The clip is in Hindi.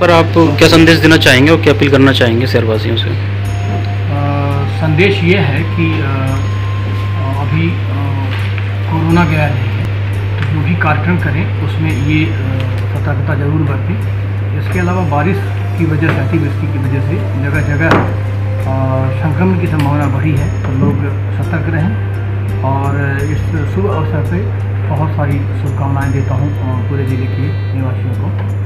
पर आप क्या संदेश देना चाहेंगे और क्या अपील करना चाहेंगे शहरवासियों से? संदेश ये है कि अभी कोरोना गया नहीं है तो जो भी कार्यक्रम करें, उसमें ये सतर्कता ज़रूर बरतें। इसके अलावा बारिश की वजह से, अतिवृष्टि की वजह से जगह जगह संक्रमण की संभावना बढ़ी है तो लोग सतर्क रहें और इस शुभ अवसर पे बहुत सारी शुभकामनाएँ देता हूँ पूरे ज़िले के निवासियों को।